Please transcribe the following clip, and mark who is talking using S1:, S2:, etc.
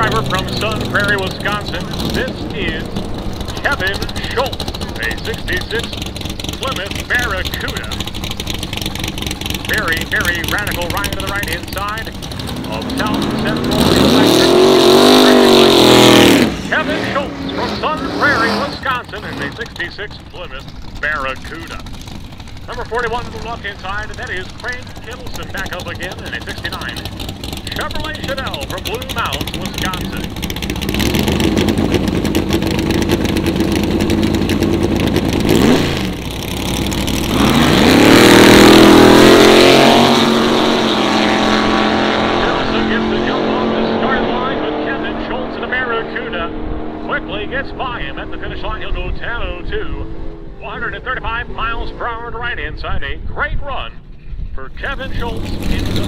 S1: driver from Sun Prairie, Wisconsin. This is Kevin Schultz, a 66 Plymouth Barracuda. Very, very radical ride to the right-hand side of South Central Electric. Kevin Schultz from Sun Prairie, Wisconsin in the 66 Plymouth Barracuda. Number 41 on the left-hand side, that is Craig Kittleson back up again in a 69. Chevrolet Chevelle from Blue Mounds, Wisconsin. Quickly gets by him at the finish line. He'll go 10.02. 135 miles per hour to right inside. A great run for Kevin Schultz.